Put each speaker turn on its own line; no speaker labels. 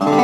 Oh.